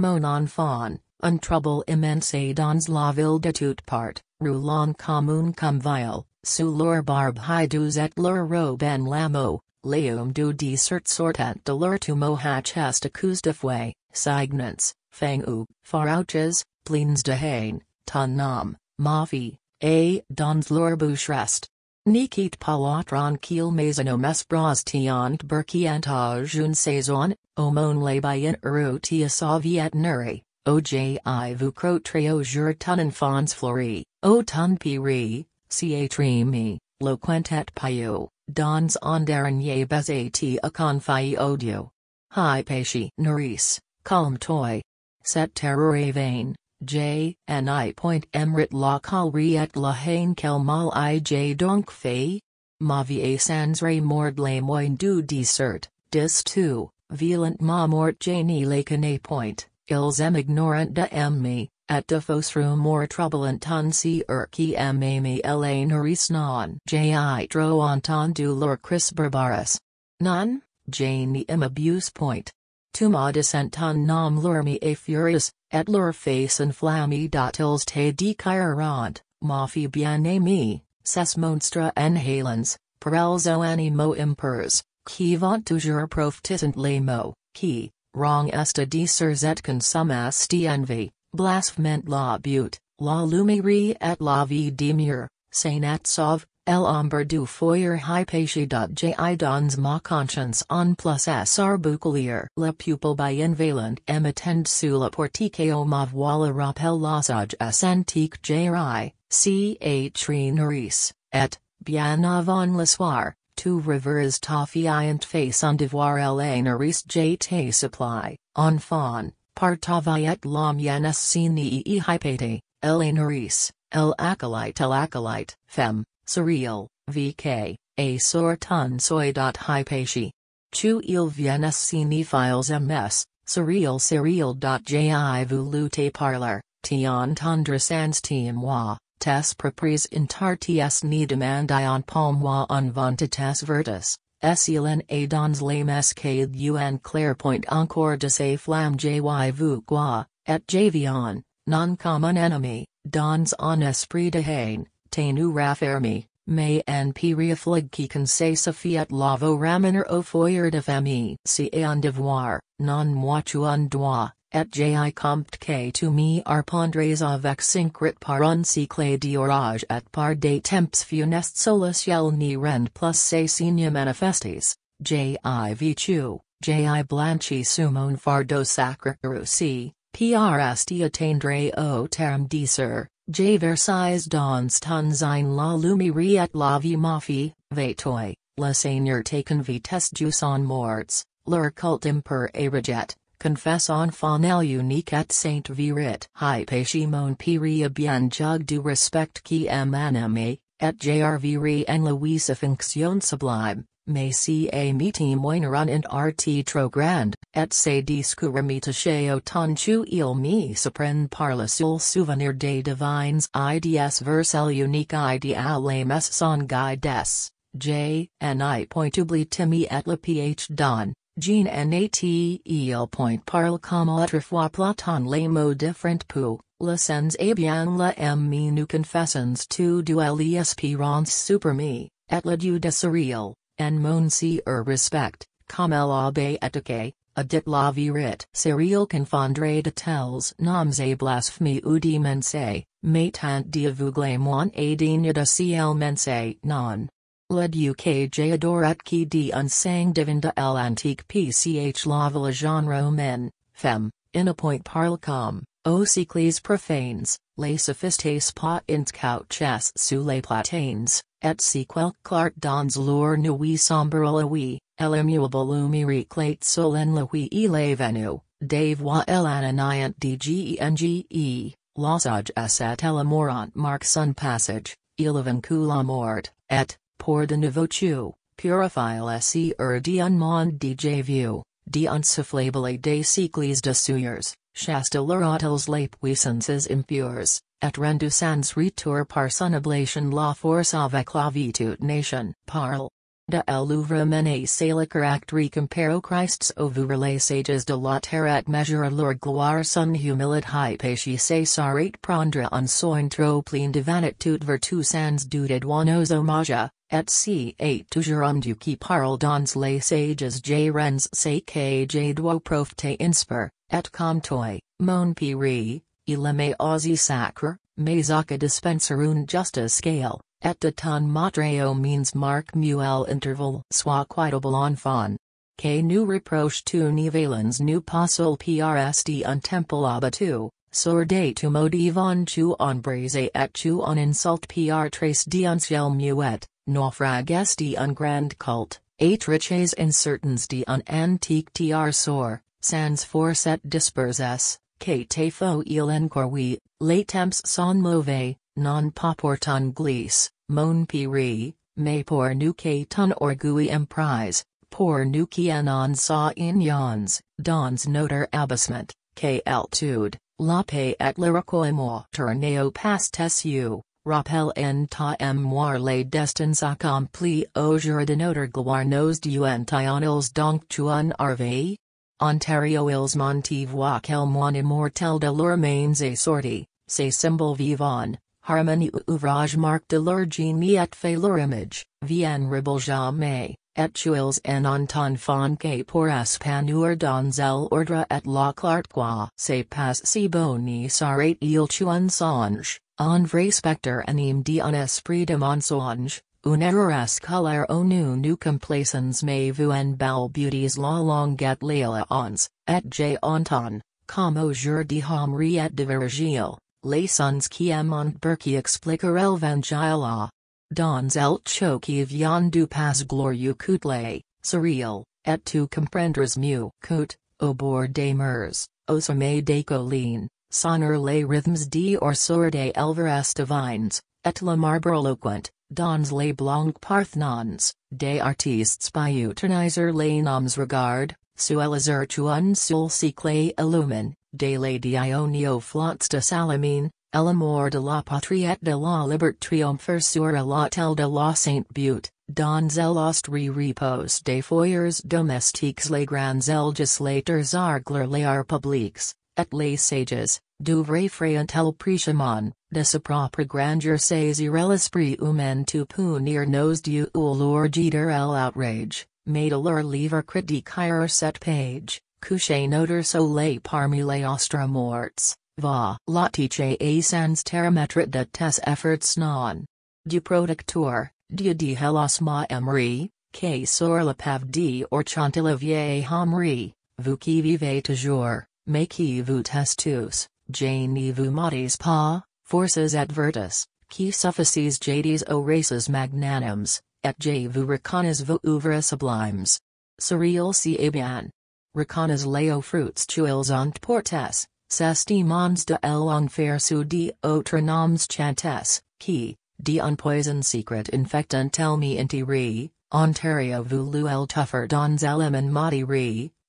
mon enfant, un trouble immense dans la ville de toute part, roulant comme un vile, sous leur barbe hideux et leur robe en lamo, leum du dessert sortant de leur tumo hatch est accused de fouet, signants, fang ou, farouches, pleins de haine, ton nom, ma fille, et dans leur bouche rest. Ni quitte pas la tranquille maison aux bras tiant berquientage une saison, au mon les bien heureux tia soviet nuri, au ji vous crotre au jour ton enfants fleury, au ton piri, ca me, lo quintet payou, dans en dernier baiser a confie audio. Hi péchi nourrice, calm toy. Set terreur vain, J. N. I. Point Emrit la calriet la haine kel mal i j donc fait? Ma vie sans mord les moines du dessert, dis tu, violent ma mort janie lacane point, ils em ignorant de me, at de room more troublant ton si er qui em ame la nourrice non j i dro entendu leur cris barbaris. None, Janie im abuse point. Tuma descent ton nom leur me a furious, et leur face inflammé ils te déchireront, ma fi bien aimé, ces monstres inhalants, pour els animo impers, qui vont toujours profitant les mots, qui, wrong est de et consommas envie, blasphement la but, la lumière et la vie demure, saint sauve, El ombre du foyer hypatie.ji dons ma conscience en plus sr bouclier. Le pupil bien valent emittend sous la portique au ma voile rappel l'osage antique jri, ch nourrice, et, bien avant le soir, tu revers ta fiant face on devoir la nourrice j te supply, enfant, par ta viet la mienne sini e hypate, la nourrice, el acolyte el acolyte, fem, Cyrille, VK, a sorton soy. Hypatie. Chu il vienes sini files ms, Cyrille serial.ji voulute parler, tion tendre sans moi, tes propres intarties ni demandion palmois en vantitas vertus, Esselen et dans les mescades un clairpoint encore de ces flammes jy vous quoi, et javion, non common enemy, dans en esprit de haine, tenu raffermi, may en periaflig qui conseil fiat lavo raminer au foyer de famille si en devoir, non moi tu un droit, et ji compte que tu me arpendres avec syncret par un cycle d'orage et par des temps funest solus ni rend plus se signe manifestes, ji vichu, ji blanchi sumon fardo sacre si, prst atteindre au terme d'issur, J Versailles dans tons ein la lumière et la vie mafi, vetoy, le seigneur taken vitesse jusson morts, leur culte imper a rejet, confesse enfant unique at saint virit. Hypatie mon piri bien jug du respect qui em anime, et jrviri en louise fonction sublime, mais si a meeting moiner int rt trop grand, et se discouramita chez autant chu il me s'apprend par le seul souvenir des divines ids versel unique ideal mes son guide des, j, n i point oubli timmy et le ph don, jean nat il point parle comme autrefois platon les mots different pou, le sens et bien la m me nous confessons tu duel espérance super me, et dieu de Cyrille en mon si er respect, comme l'abbé étiquette, a dit la virit. Serial confondre de tels noms et blasphemy ou demense, mais tant de d'aveugle moi et digne de ciel mense non. Le dieu que j'adore qui dit un sang divin de l'antique pch la genre men, femme, in a point parle comme, au cycles profanes, les sophistes pas int couches sous les platanes, et sequel clart dans leur nuit sombre la oui, l'immuable lumiric solen la oui il venu, des voix l'ananiant dgenge, l'osage et l'amorant marque son passage, il vaincu la mort, et, pour de nouveau tu, purifie le er d'un monde dj view, d'insufflable des cycles de suyers, chasta leur les puissances impures, et rendu sans retour par son ablation la force avec la vie toute nation. Parle. de l'ouvre mene salicer act recomparo Christ's ovurle sages de la terre et mesure leur gloire son humilite hypatie cesarate prendre un soin trop plein de vanitude vertu sans doute douanos hommage, et c eight toujours du qui parle dans les sages j rens se que j profte insper, et com toi, mon piri, il me aussi sacre, mais aka dispenser une scale, et de ton matreo means mark muel interval soit quittable enfant. Que nous reproche tu nivelans nu possul prst un temple abatu, sur de tu modivon tu en brase et tu en insult pr trace d'un ciel muet, naufrag esti un grand culte, et riches incertains de un antique tr sor, sans force et disperses, que te il encorui, les temps sont mauvais, non paporton glisse, mon piri, mais pour nous que ton orgueil emprise, pour nous qui en sa ignons, dans notre abaissement, que l'tude, la paix et le recoillement tourneo pastes you, rappel en ta mémoire les destins accomplis au jour de notre gloire nos duentionals donc tu en arve? Ontario ils montivoient quel moine immortel de leur mains et sorti, ces symboles vivants, harmonie. Ouvrage marque de leur génie et fait leur image, vien rebel jamais, et tuils en entend fon que pour espanur dans el ordre et la clarté c'est passe si boni s'arrête il tuan songe, en vrai spectre anime d'un esprit de mensonge, Un error escalaire au nu nu complaisance mais vous en belle beauties la longuette leila ons, et j onton, comme au jour de hommerie et de virgile, les sons qui aimant qui expliquer l'évangile. Dans el choque vient du pas glorieux couple, Cyrille, et tu comprendras mieux coute, au bord des mers, au sommet des collines, sonner les rhythms de or des elveres divines, et la marbre eloquent, Dans les blancs parthenons, des artistes by uternizer les noms regard, suelizer tuan sul cycle illumin, de la dionio flots de salamine, el de la patrie et de la liberté triompher sur l'autel de la sainte butte, dans l'ostri repose des foyers domestiques les grands législateurs arglers les publics, et les sages, du vrai fréantel prêchement, de sa propre grandeur saisir l'esprit humain to punir nos dieux ou leur jeter l'outrage, made leur livre critique cette page, couché notre soleil parmi les astres morts, va la latiche a sans terrametre de tes efforts non. Du producteur, Dieu de Hellas ma emery, que sur la pave d or chantilevier hommery, vous qui vivez toujours, qui vous testus, Jane vous matis pa, forces advertus, qui suffices jades o races magnanims, et je vous reconnais vos ouvres sublimes. Cyrille si bien. Reconnais leo fruits tuils ont portes, s'estimons de l'enfer sous di autres noms chantes, qui, di un poison secret infectant tel me interi, Ontario voulu el tuffer dans elemen modi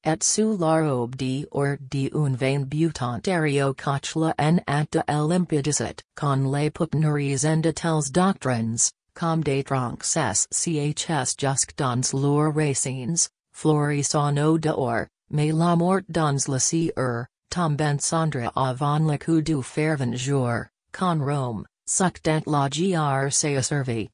et sous l'aube d or d un vain butantario cochla en acta limpidicet con les pupneries en de tels doctrines, comme des troncs chs jusque dans leurs racines, florissant au dehors, mais la mort dans le ciel, er, tombant cendre avant le coup du fervent jour, con Rome, suctent la gr se a servi.